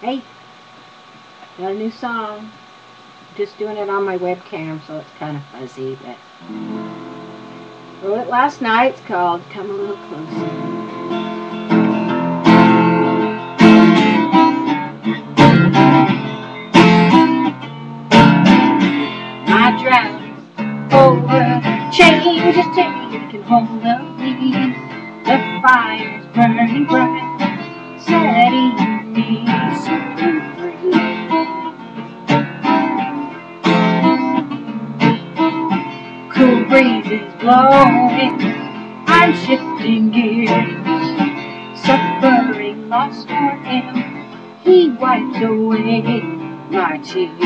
Hey, got a new song. Just doing it on my webcam, so it's kind of fuzzy, but wrote it last night. It's called "Come a Little Closer." Change is taking hold of me. The fire's burning bright, setting me Cool breezes blowing, I'm shifting gears, suffering lost for him. He wipes away my tears.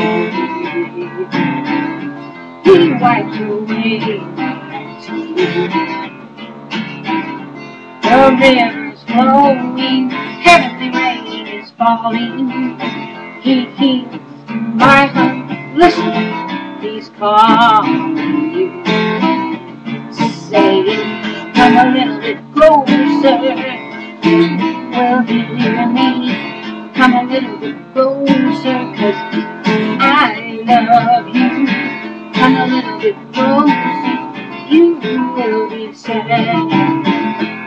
He wipes away my tears. The river's flowing, heavenly rain falling. He heals my heart. Listen, he's calling you, saying, "Come a little bit closer." You will hear me. Come a little bit closer, 'cause I love you. Come a little bit closer. You will be sad.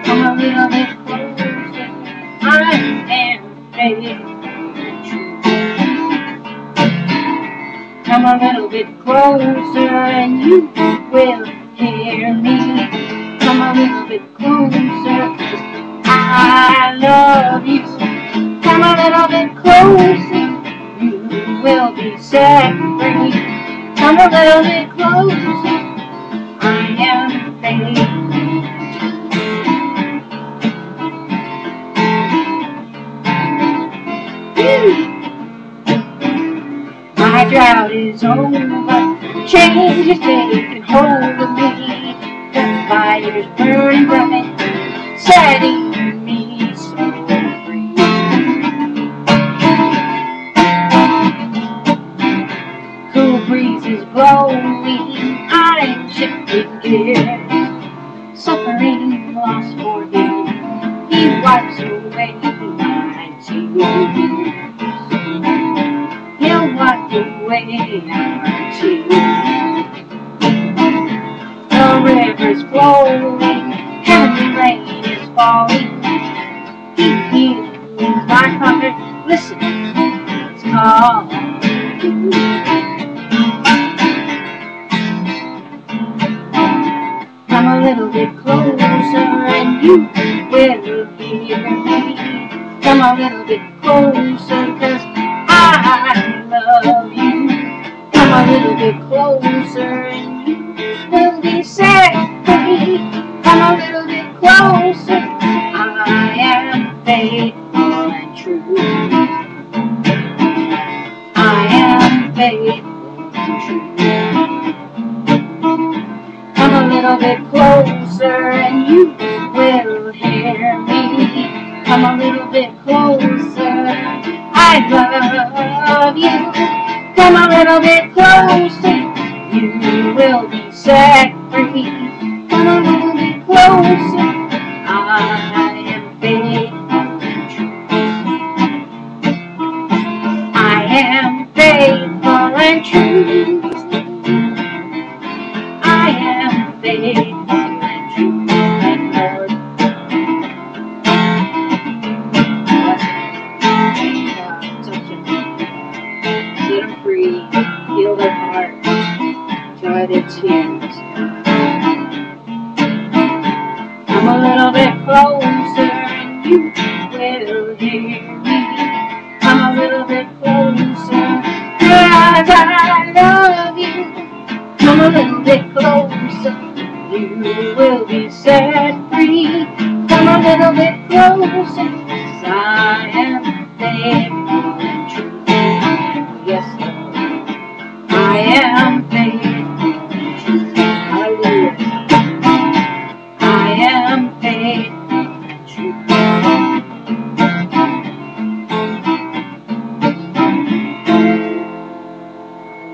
Come a little bit Come a little bit closer and you will hear me. Come a little bit closer. I love you. Come a little bit closer. You will be set free. Come a little bit closer. I am faithful. Drought is over, change is taking hold of me. The fire's burning bright, setting me so free. Cool breezes blowing, I'm shifting gears, suffering loss for him. He wipes away my tears. Our tears. The river's flowing, heavenly rain is falling. Heals my heart. Listen, it's calling you. Come a little bit closer and you will hear me. Come a little bit closer, you will hear me. Come a little bit closer. I love you. Come a little bit closer. You will be set free. Come a little bit closer. I Tears. Come a little bit closer and you will hear me. Come a little bit closer. Cause I love you. Come a little bit closer, and you will be set free. Come a little bit closer,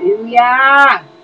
Hallelujah.